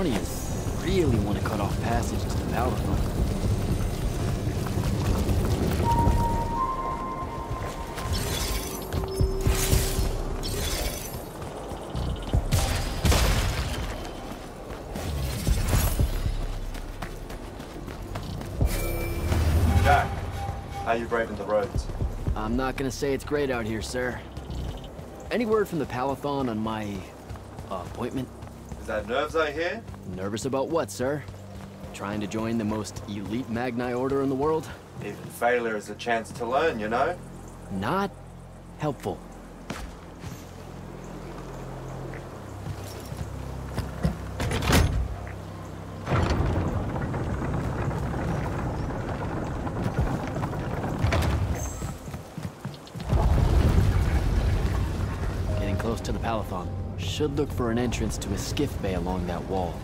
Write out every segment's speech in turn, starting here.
Rasharnians really want to cut off passage to the Palathon. Jack, how you braving the roads? I'm not gonna say it's great out here, sir. Any word from the Palathon on my uh, appointment? Is that nerves I hear? Nervous about what, sir? Trying to join the most elite Magni order in the world? Even failure is a chance to learn, you know? Not helpful. Getting close to the Palathon. Should look for an entrance to a skiff bay along that wall.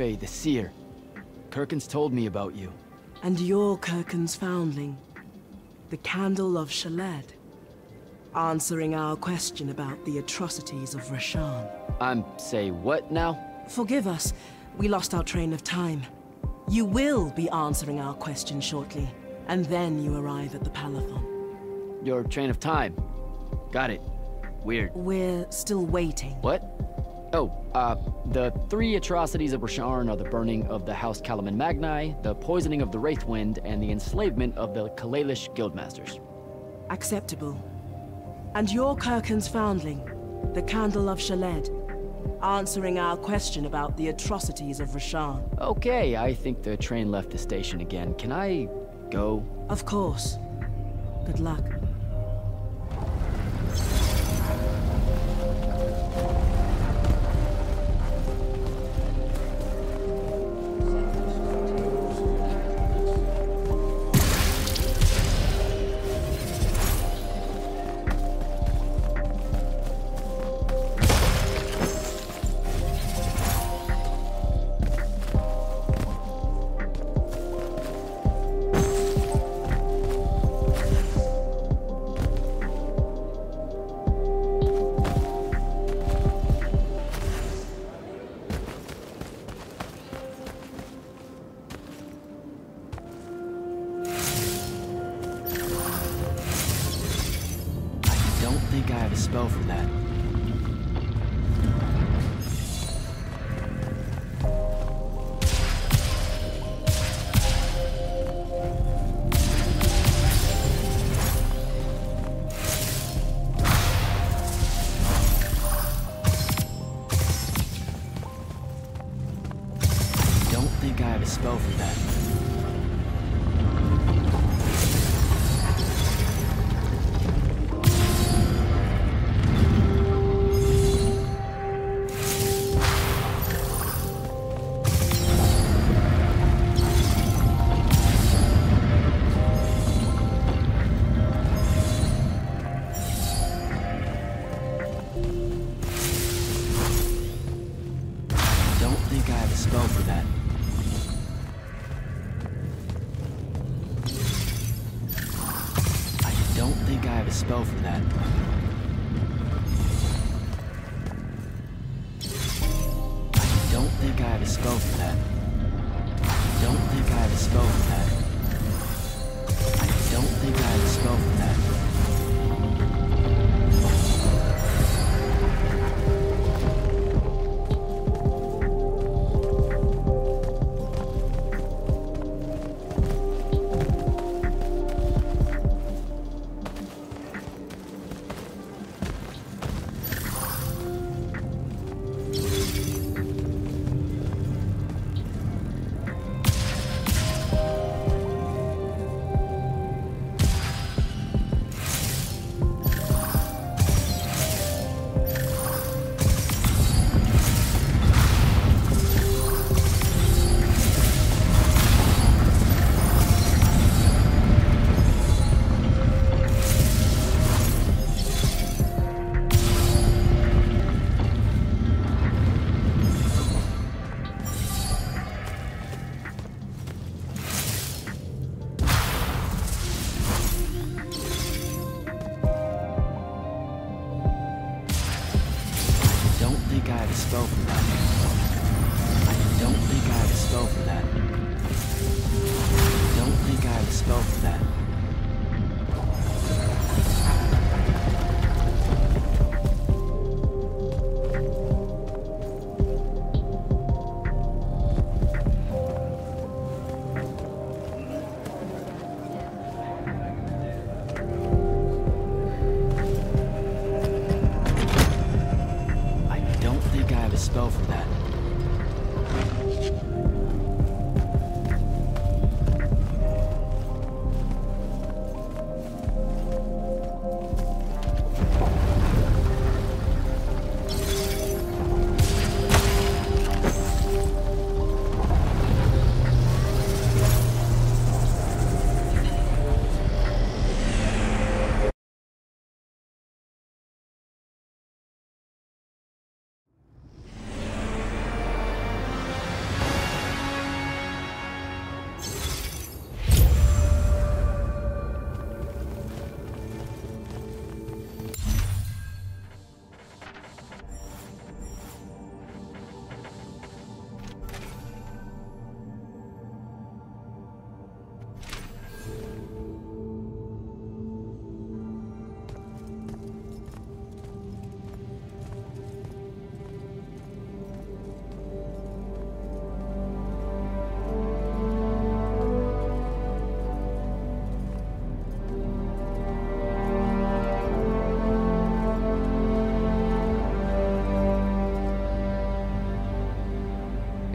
Orphe the Seer. Kirkins told me about you. And you're Kirkan's foundling, the Candle of Shaled, answering our question about the atrocities of Rasharn. I'm, say, what now? Forgive us, we lost our train of time. You will be answering our question shortly, and then you arrive at the Palathon. Your train of time. Got it. Weird. We're still waiting. What? Oh, uh, the three atrocities of Rasharn are the burning of the House Kalaman Magni, the poisoning of the Wraithwind, and the enslavement of the Kalalish Guildmasters. Acceptable. And you're Kirkan's foundling, the Candle of Shaled, answering our question about the atrocities of Rasharn. Okay, I think the train left the station again. Can I go? Of course. Good luck.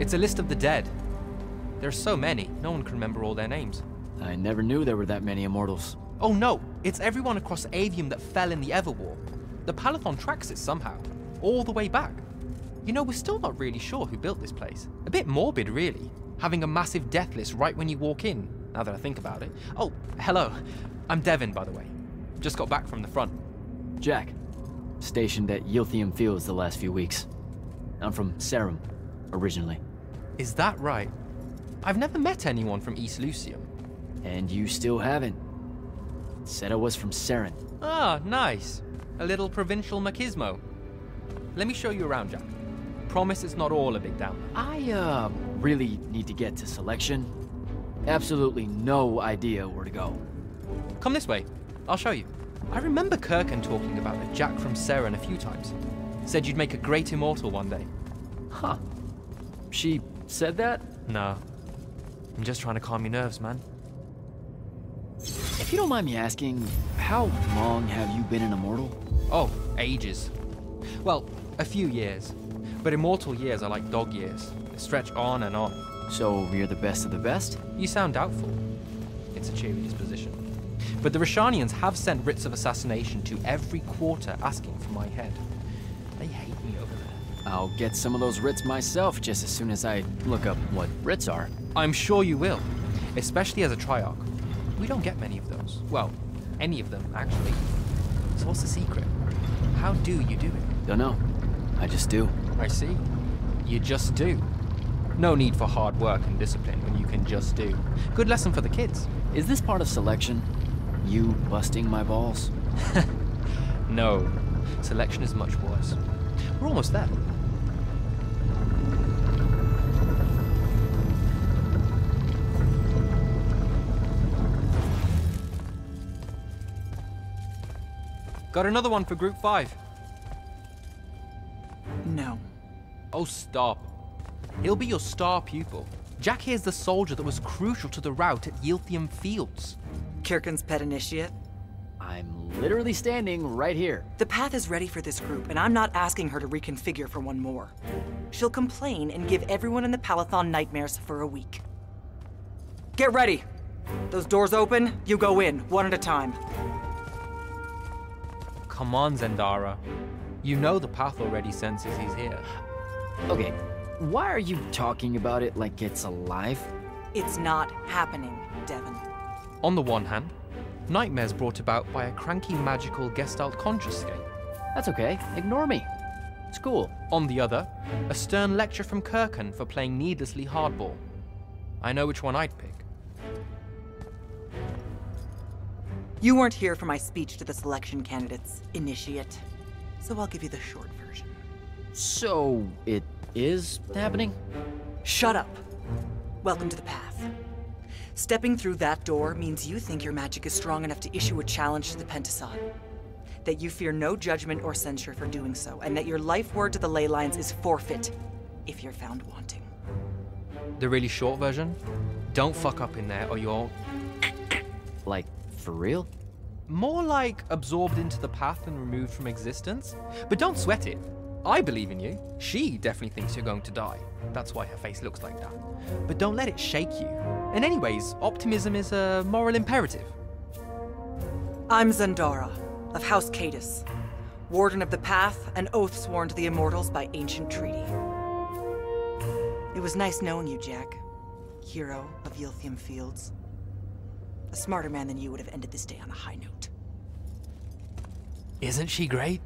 It's a list of the dead. There are so many, no one can remember all their names. I never knew there were that many immortals. Oh no, it's everyone across Aveum that fell in the Everwar. The Palathon tracks it somehow, all the way back. You know, we're still not really sure who built this place. A bit morbid, really, having a massive death list right when you walk in, now that I think about it. Oh, hello. I'm Devyn, by the way. Just got back from the front. Jack, stationed at Yilthium Fields the last few weeks. I'm from Seren, originally. Is that right? I've never met anyone from East Lucium. And you still haven't. Said I was from Seren. Ah, nice. A little provincial machismo. Let me show you around, Jack. Promise it's not all a big downer. I, uh, really need to get to selection. Absolutely no idea where to go. Come this way. I'll show you. I remember Kirkan talking about a Jack from Seren a few times. Said you'd make a great immortal one day. Huh. She said that? No. I'm just trying to calm your nerves, man. If you don't mind me asking, how long have you been an immortal? Oh, ages. Well, a few years. But immortal years are like dog years. They stretch on and on. So you're the best of the best? You sound doubtful. It's a cheery disposition. But the Rasharnians have sent writs of assassination to every quarter asking for my head. I'll get some of those writs myself just as soon as I look up what writs are. I'm sure you will, especially as a Triarch. We don't get many of those. Well, any of them, actually. So what's the secret? How do you do it? Don't know. I just do. I see. You just do. No need for hard work and discipline when you can just do. Good lesson for the kids. Is this part of selection? You busting my balls? No, selection is much worse. We're almost there. Got another one for Group 5. No. Oh, stop. He'll be your star pupil. Jack here's the soldier that was crucial to the rout at Yilthium Fields. Kirkan's pet initiate. I'm literally standing right here. The path is ready for this group, and I'm not asking her to reconfigure for one more. She'll complain and give everyone in the Palathon nightmares for a week. Get ready! Those doors open, you go in, one at a time. Come on, Zendara. You know the path already senses he's here. Okay, why are you talking about it like it's alive? It's not happening, Devyn. On the one hand, nightmares brought about by a cranky magical Gestalt consciouscape. That's okay, ignore me. It's cool. On the other, a stern lecture from Kirkan for playing needlessly hardball. I know which one I'd pick. You weren't here for my speech to the selection candidates, initiate. So I'll give you the short version. So, it is happening? Shut up. Welcome to the path. Stepping through that door means you think your magic is strong enough to issue a challenge to the Pentason. That you fear no judgment or censure for doing so, and that your life word to the ley lines is forfeit if you're found wanting. The really short version? Don't fuck up in there or you're Like, for real? more like absorbed into the path and removed from existence. But don't sweat it. I believe in you. She definitely thinks you're going to die. That's why her face looks like that. But don't let it shake you. And anyways, optimism is a moral imperative. I'm Zendara, of House Cadus, Warden of the Path, and oath sworn to the Immortals by ancient treaty. It was nice knowing you, Jack. Hero of Yilthium Fields. A smarter man than you would have ended this day on a high note. Isn't she great?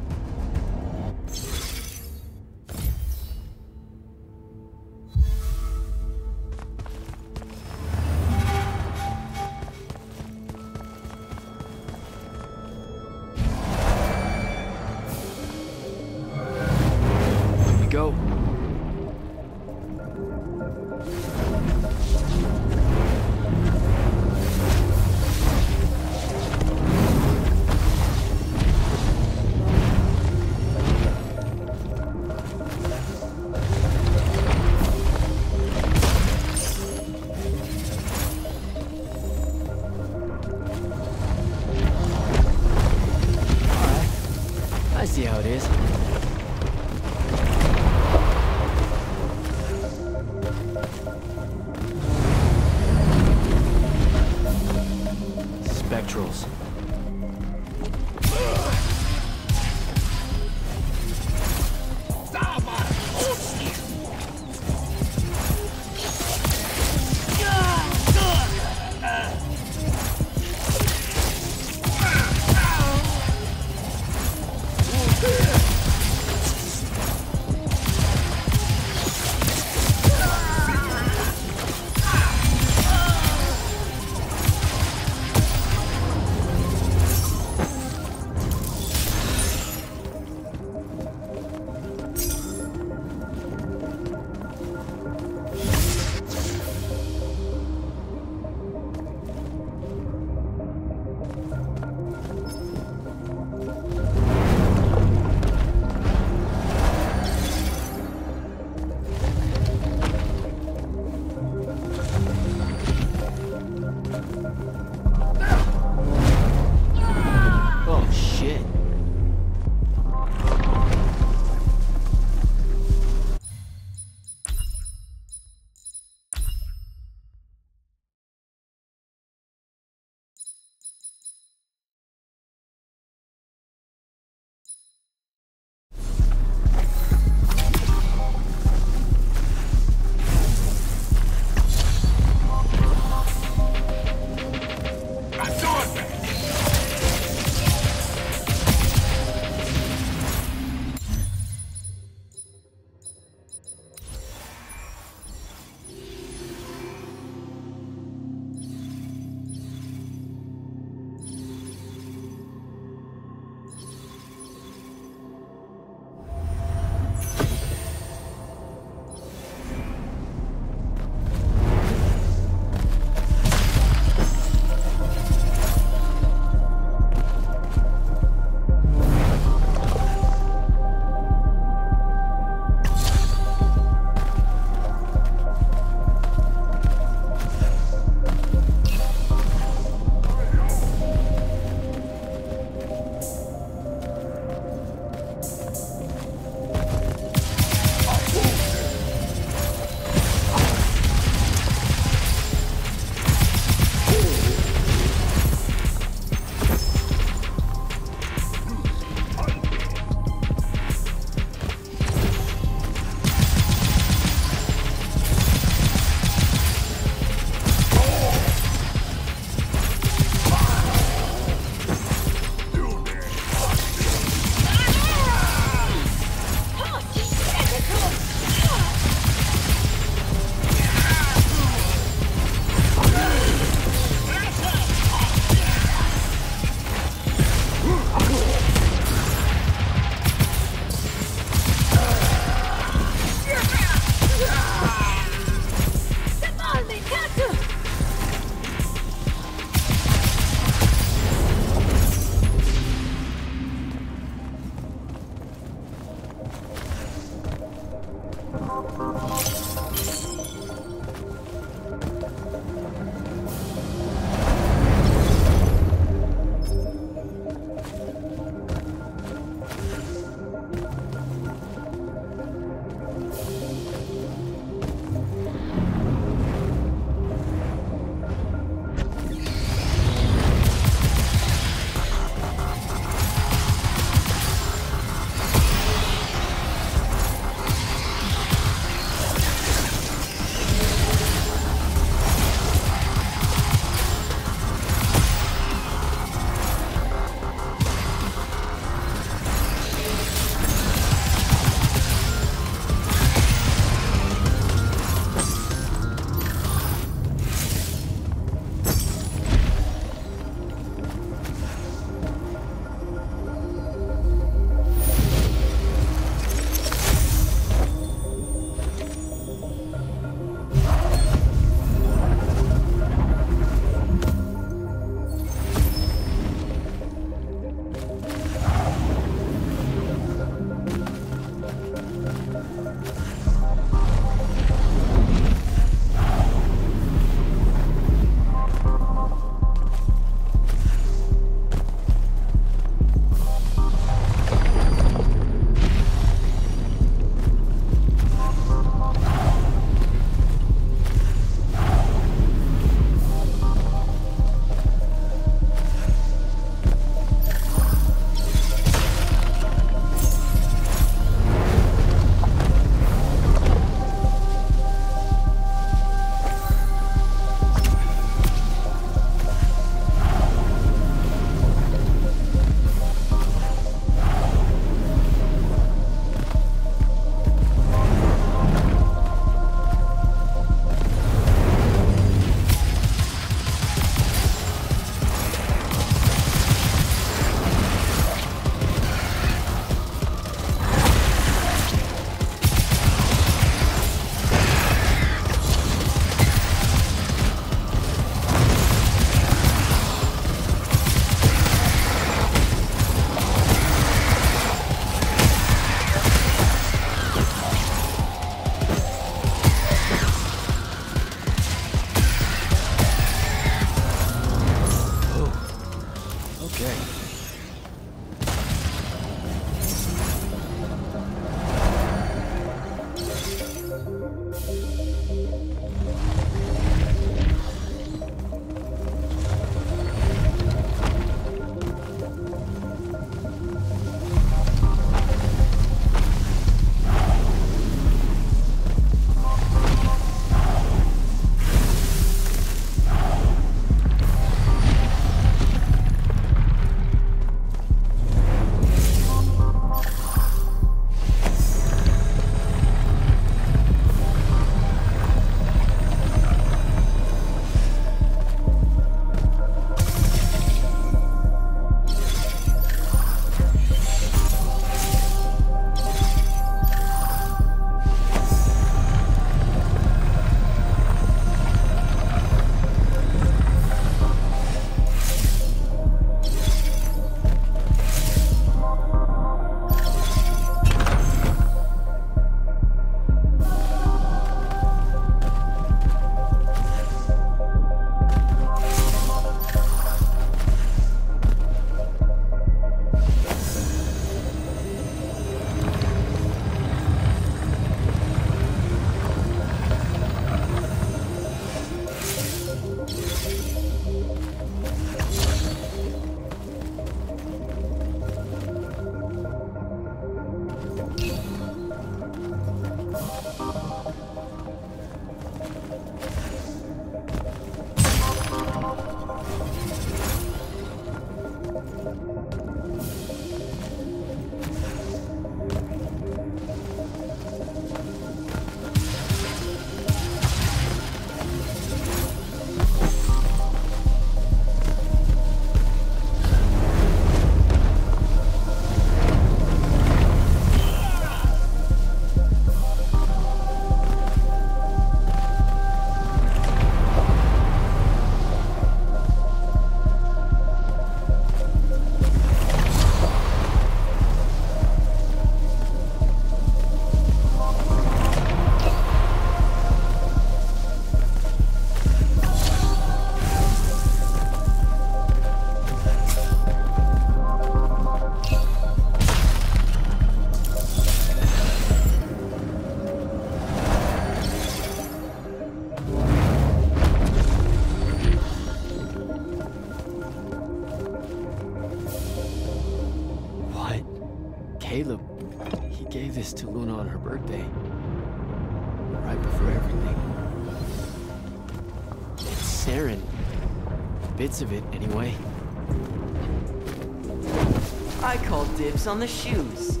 Call on the shoes.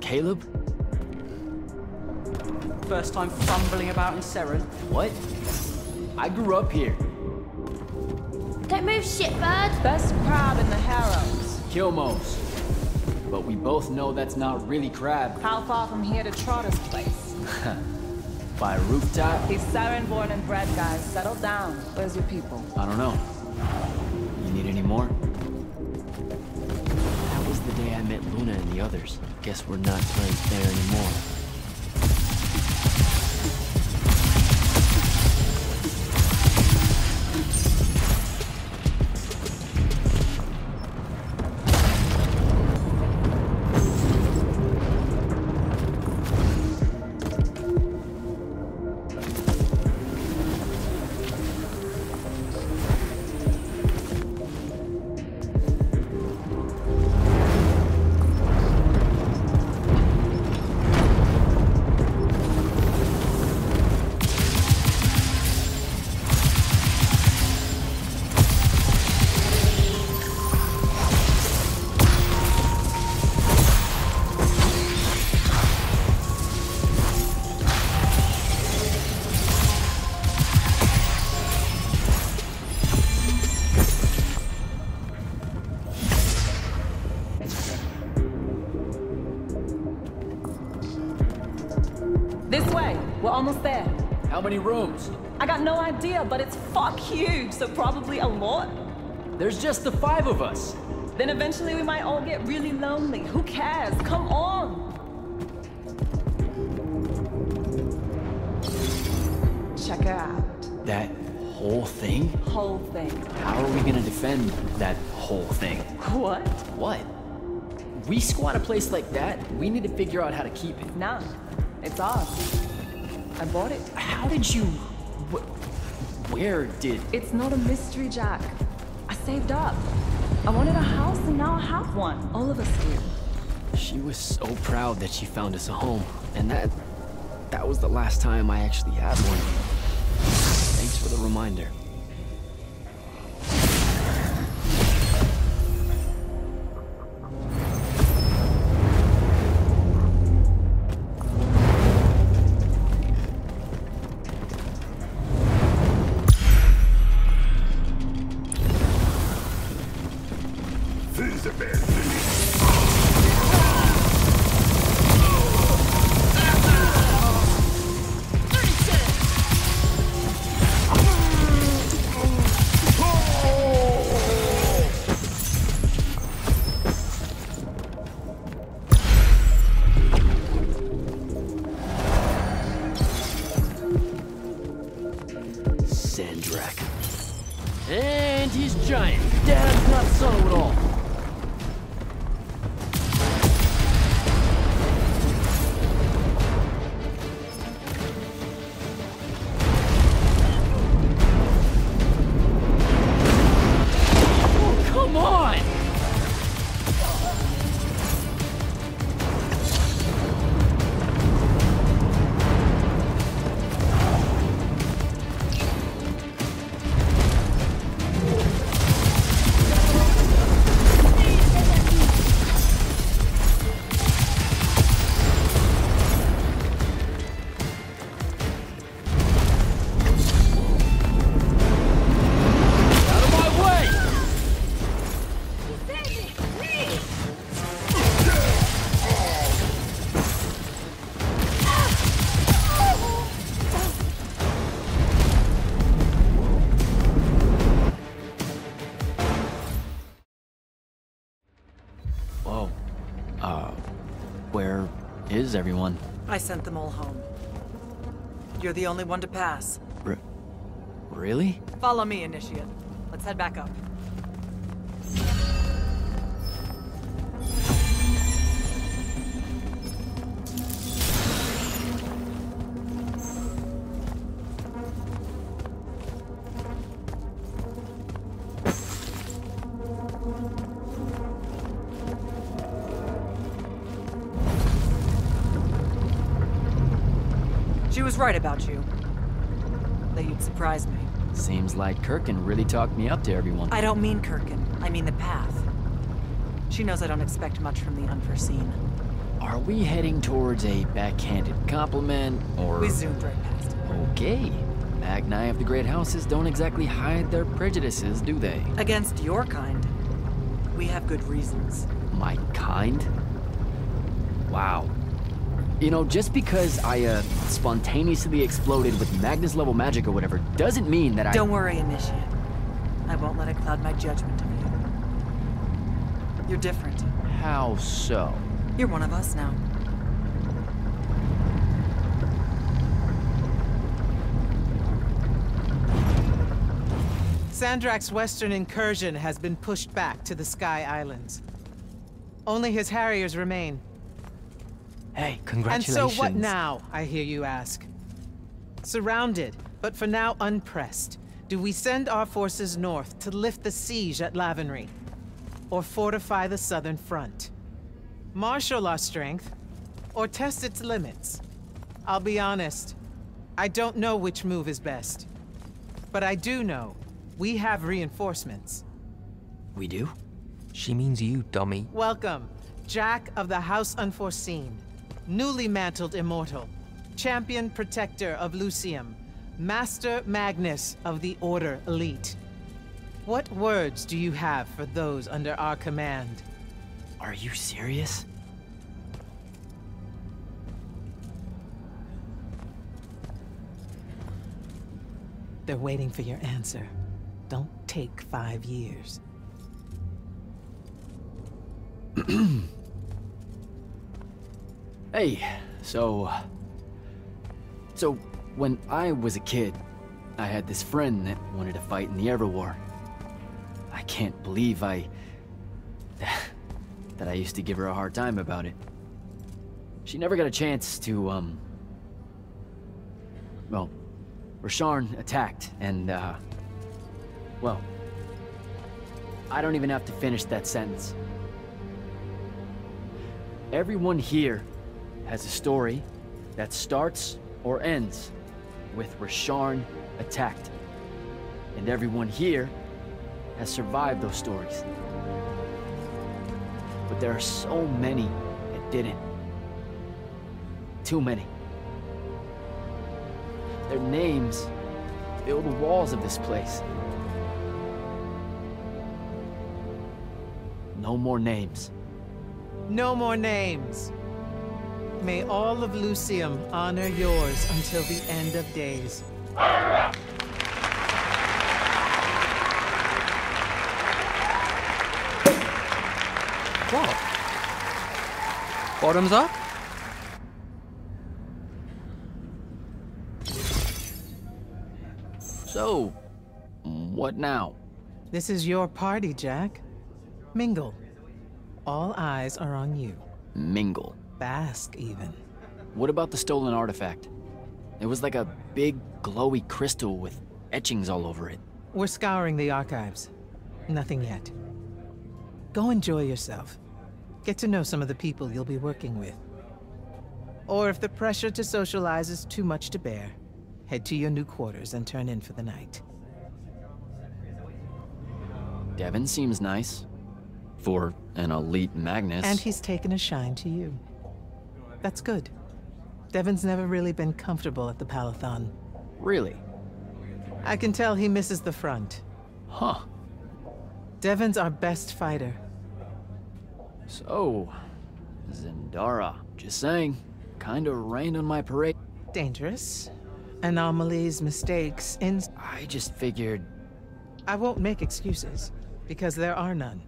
Caleb? First time fumbling about in Seren. What? I grew up here. Don't move, shitbird. Best crab in the Harrows. Kilmos. But we both know that's not really crab. How far from here to Trotter's place? By a rooftop? He's Seren born and bred, guys. Settle down. Where's your people? I don't know. Guess we're not playing fair anymore. Idea, but it's fuck huge, so probably a lot. There's just the five of us. Then eventually we might all get really lonely. Who cares? Come on. Check her out. That whole thing? Whole thing. How are we gonna defend that whole thing? What? What? We squat a place like that, we need to figure out how to keep it. Nah. It's ours. I bought it. How did you... wh- Where did... It's not a mystery, Jack. I saved up. I wanted a house and now I have one. All of us do. She was so proud that she found us a home. And that... That was the last time I actually had one. Thanks for the reminder. Is everyone? I sent them all home. You're the only one to pass. R really? Follow me, Initiate. Let's head back up. Right about you. That you'd surprise me. Seems like Kirkan really talked me up to everyone. I don't mean Kirkan. I mean the path. She knows I don't expect much from the unforeseen. Are we heading towards a backhanded compliment, or... We zoomed right past it. Okay. Magni of the Great Houses don't exactly hide their prejudices, do they? Against your kind. We have good reasons. My kind? Wow. You know, just because I, uh, spontaneously exploded with Magnus-level magic or whatever, doesn't mean that I- Don't worry, Initiate. I won't let it cloud my judgment of you. You're different. How so? You're one of us now. Sandrakk's western incursion has been pushed back to the Sky Islands. Only his Harriers remain. Hey, And so what now, I hear you ask? Surrounded, but for now unpressed, do we send our forces north to lift the siege at Lavenry? Or fortify the southern front? Marshal our strength, or test its limits? I'll be honest, I don't know which move is best. But I do know, we have reinforcements. We do? She means you, dummy. Welcome, Jak of the House Unforeseen, newly mantled immortal, champion protector of Lucium, Master Magnus of the Order Elite. What words do you have for those under our command? Are you serious? They're waiting for your answer. Don't take five years. Hey, so... So, when I was a kid, I had this friend that wanted to fight in the Everwar. I can't believe I... that I used to give her a hard time about it. She never got a chance to, um... Well, Rasharn attacked, and, uh... Well... I don't even have to finish that sentence. Everyone here has a story that starts or ends with Rasharn attacked. And everyone here has survived those stories. But there are so many that didn't. Too many. Their names fill the walls of this place. No more names. No more names. May all of Lucium honor yours until the end of days. What? Bottoms up? So, what now? This is your party, Jak. Mingle. All eyes are on you. Mingle. Bask, even. What about the stolen artifact? It was like a big, glowy crystal with etchings all over it. We're scouring the archives. Nothing yet. Go enjoy yourself. Get to know some of the people you'll be working with. Or if the pressure to socialize is too much to bear, head to your new quarters and turn in for the night. Devyn seems nice. For an elite Magnus. And he's taken a shine to you. That's good. Devyn's never really been comfortable at the Palathon. Really? I can tell he misses the front. Huh. Devyn's our best fighter. So, Zendara. Just saying. Kinda rained on my parade. Dangerous. Anomalies, mistakes, ins- I just figured. I won't make excuses, because there are none.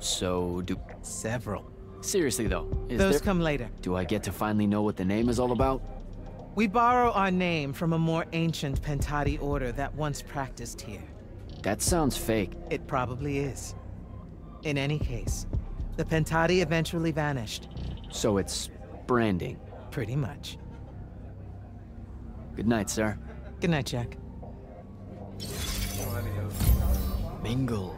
So, do... Several. Seriously, though, is Those there... come later. Do I get to finally know what the name is all about? We borrow our name from a more ancient Pentati order that once practiced here. That sounds fake. It probably is. In any case, the Pentati eventually vanished. So it's branding. Pretty much. Good night, sir. Good night, Jak. Mingle.